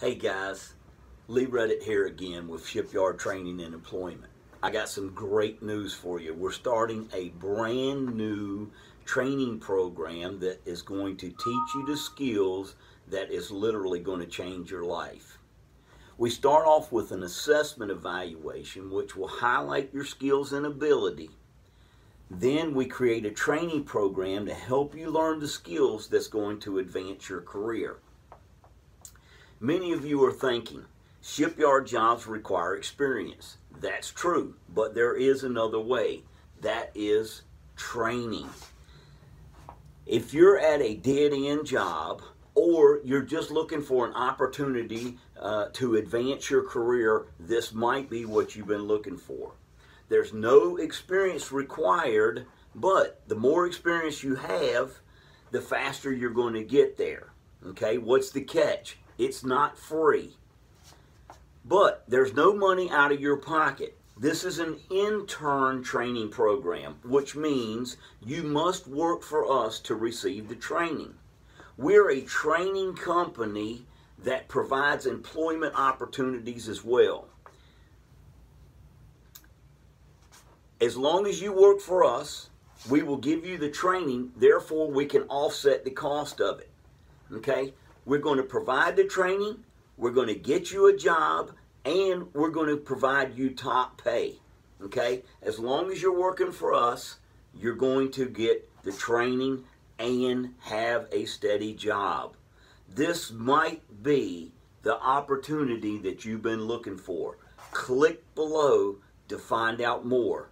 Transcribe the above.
Hey guys, Lee Reddit here again with Shipyard Training and Employment. I got some great news for you. We're starting a brand new training program that is going to teach you the skills that is literally going to change your life. We start off with an assessment evaluation which will highlight your skills and ability. Then we create a training program to help you learn the skills that's going to advance your career. Many of you are thinking, shipyard jobs require experience. That's true, but there is another way. That is training. If you're at a dead end job or you're just looking for an opportunity uh, to advance your career, this might be what you've been looking for. There's no experience required, but the more experience you have, the faster you're going to get there. Okay, what's the catch? It's not free. But there's no money out of your pocket. This is an intern training program, which means you must work for us to receive the training. We're a training company that provides employment opportunities as well. As long as you work for us, we will give you the training, therefore, we can offset the cost of it. Okay? We're going to provide the training, we're going to get you a job, and we're going to provide you top pay. Okay? As long as you're working for us, you're going to get the training and have a steady job. This might be the opportunity that you've been looking for. Click below to find out more.